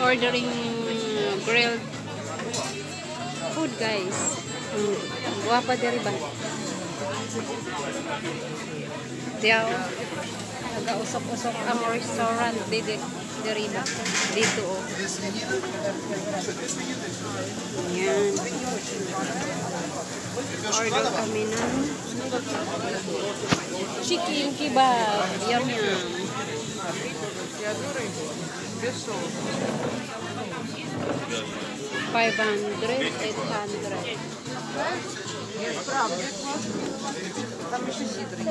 ordering grilled food guys hmm. guapa dari ba diaw aga usok-usok ang restaurant di diri ba dito oh yan order kami ng chicken kebab yum yum Gusto. 500, 800. Нет, правда. Там еще сидры.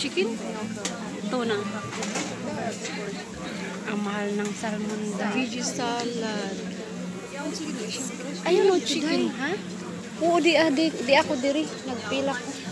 Chicken? Tuna. Ang mahal ng salmon dahil. Veggie salad. Ayun o, oh, chicken, ha? Oo, di, ah, di, di ako diri. Nagpila ko.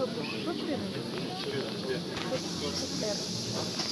что ты?